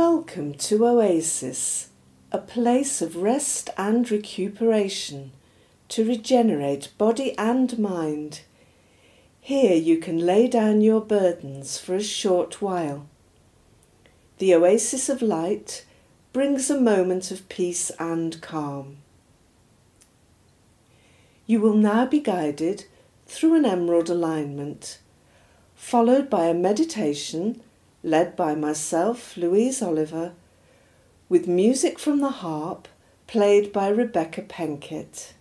Welcome to Oasis, a place of rest and recuperation to regenerate body and mind. Here you can lay down your burdens for a short while. The oasis of light brings a moment of peace and calm. You will now be guided through an emerald alignment, followed by a meditation led by myself, Louise Oliver, with music from the harp played by Rebecca Penkett.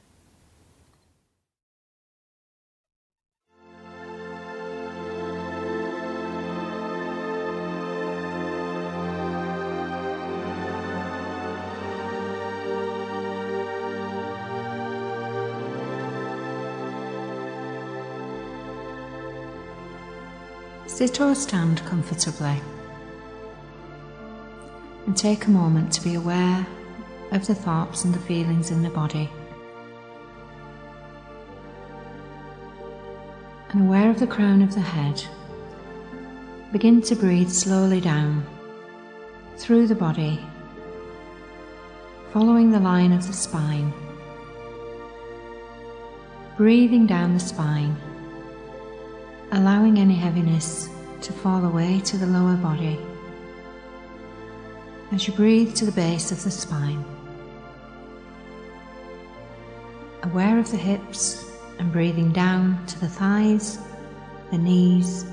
Sit or stand comfortably. And take a moment to be aware of the thoughts and the feelings in the body. And aware of the crown of the head, begin to breathe slowly down through the body, following the line of the spine, breathing down the spine allowing any heaviness to fall away to the lower body as you breathe to the base of the spine. Aware of the hips and breathing down to the thighs, the knees,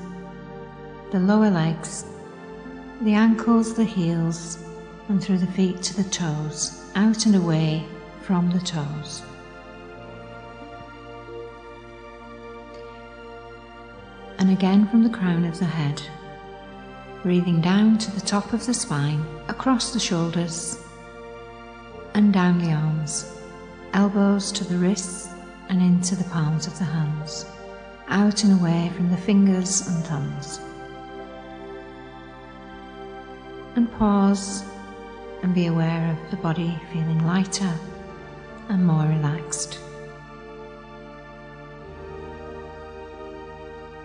the lower legs, the ankles, the heels, and through the feet to the toes, out and away from the toes. And again from the crown of the head, breathing down to the top of the spine, across the shoulders, and down the arms, elbows to the wrists and into the palms of the hands, out and away from the fingers and thumbs. And pause and be aware of the body feeling lighter and more relaxed.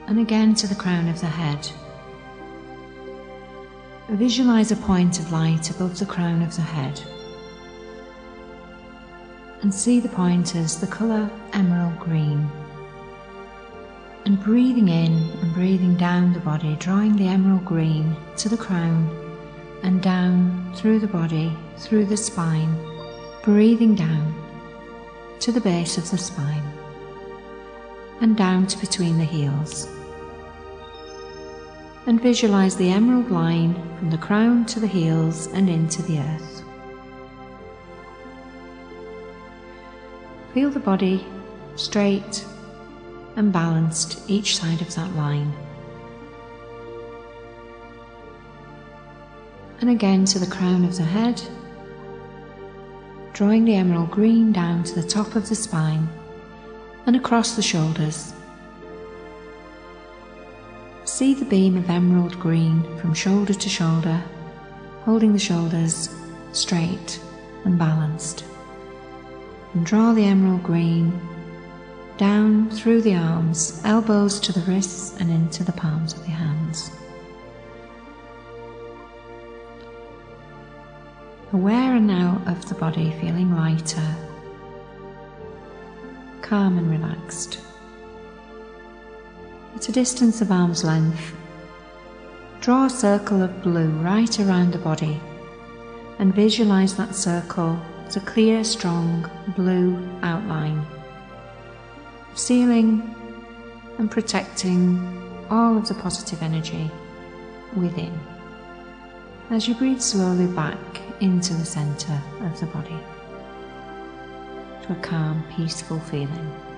And again to the crown of the head. Visualize a point of light above the crown of the head and see the point as the colour emerald green. And breathing in and breathing down the body, drawing the emerald green to the crown and down through the body, through the spine, breathing down to the base of the spine and down to between the heels and visualize the emerald line from the crown to the heels and into the earth. Feel the body straight and balanced each side of that line. And again to the crown of the head, drawing the emerald green down to the top of the spine and across the shoulders See the beam of emerald green from shoulder to shoulder, holding the shoulders straight and balanced. And draw the emerald green down through the arms, elbows to the wrists and into the palms of the hands. Aware now of the body feeling lighter, calm and relaxed at a distance of arm's length. Draw a circle of blue right around the body and visualize that circle as a clear, strong blue outline, sealing and protecting all of the positive energy within as you breathe slowly back into the center of the body to a calm, peaceful feeling.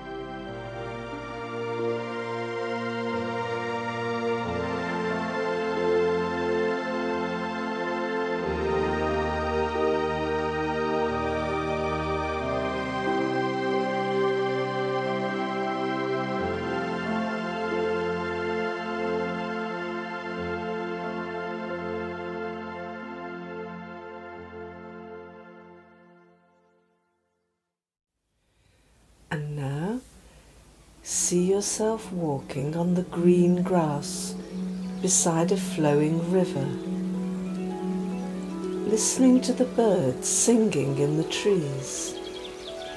And now see yourself walking on the green grass beside a flowing river. listening to the birds singing in the trees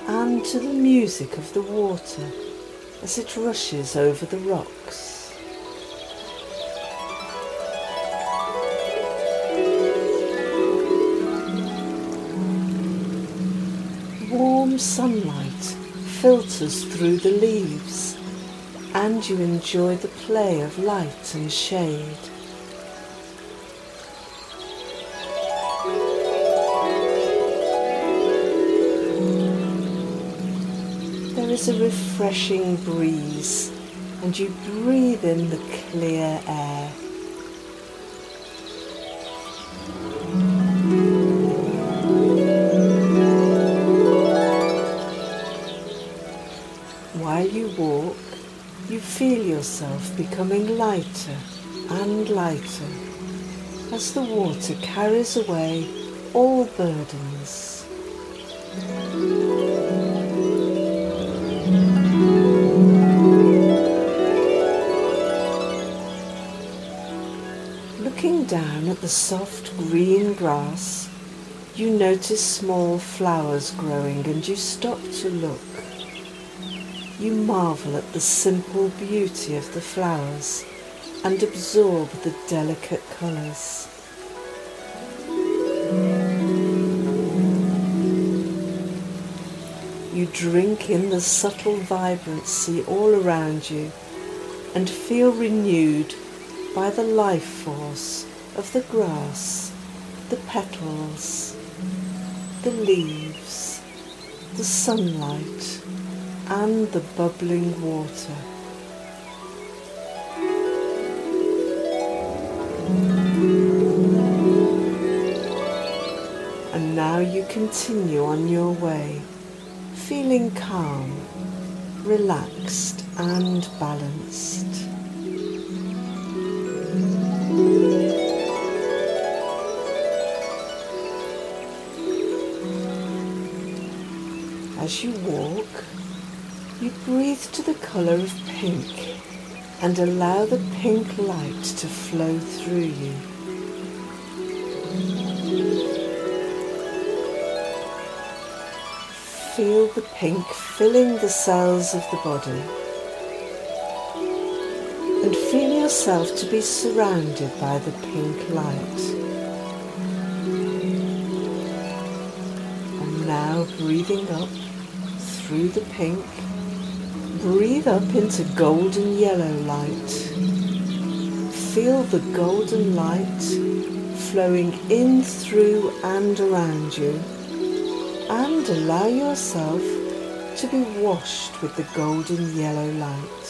and to the music of the water as it rushes over the rocks. Warm sunlight filters through the leaves and you enjoy the play of light and shade. There is a refreshing breeze and you breathe in the clear air. Feel yourself becoming lighter and lighter as the water carries away all burdens. Looking down at the soft green grass, you notice small flowers growing and you stop to look. You marvel at the simple beauty of the flowers and absorb the delicate colours. You drink in the subtle vibrancy all around you and feel renewed by the life force of the grass, the petals, the leaves, the sunlight and the bubbling water. And now you continue on your way, feeling calm, relaxed and balanced. As you walk, you breathe to the colour of pink and allow the pink light to flow through you. Feel the pink filling the cells of the body and feel yourself to be surrounded by the pink light. And now breathing up through the pink Breathe up into golden yellow light. Feel the golden light flowing in through and around you and allow yourself to be washed with the golden yellow light.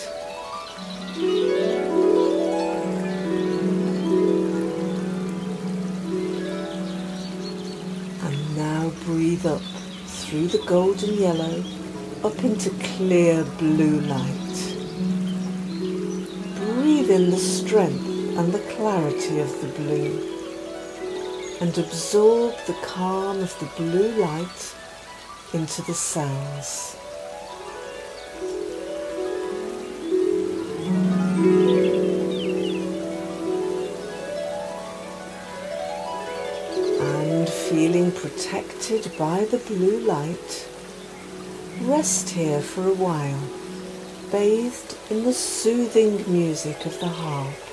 And now breathe up through the golden yellow up into clear blue light. Breathe in the strength and the clarity of the blue and absorb the calm of the blue light into the cells. And feeling protected by the blue light, Rest here for a while, bathed in the soothing music of the harp.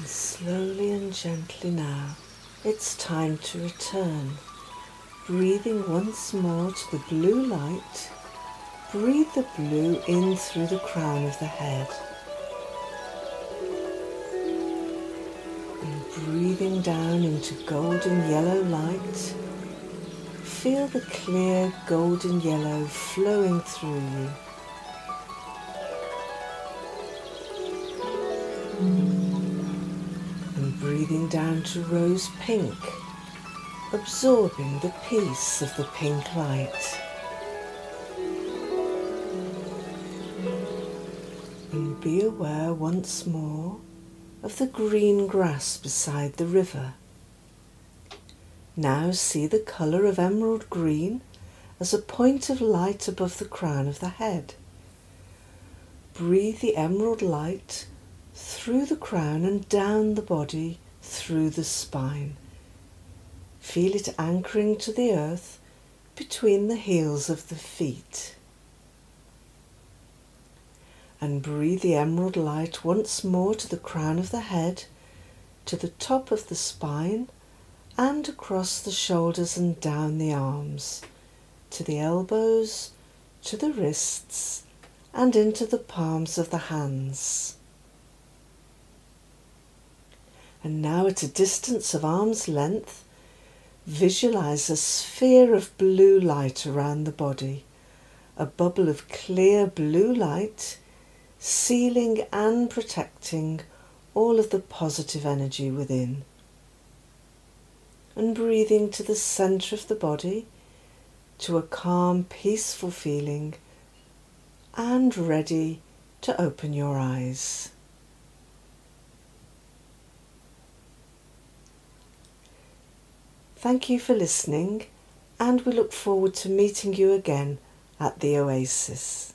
And slowly and gently now, it's time to return. Breathing once more to the blue light. Breathe the blue in through the crown of the head. And breathing down into golden yellow light. Feel the clear golden yellow flowing through you. Breathing down to rose pink, absorbing the peace of the pink light. And be aware once more of the green grass beside the river. Now see the colour of emerald green as a point of light above the crown of the head. Breathe the emerald light through the crown and down the body through the spine. Feel it anchoring to the earth between the heels of the feet. And breathe the emerald light once more to the crown of the head, to the top of the spine, and across the shoulders and down the arms, to the elbows, to the wrists, and into the palms of the hands. And now, at a distance of arm's length, visualize a sphere of blue light around the body, a bubble of clear blue light, sealing and protecting all of the positive energy within. And breathing to the center of the body to a calm, peaceful feeling, and ready to open your eyes. Thank you for listening, and we look forward to meeting you again at the Oasis.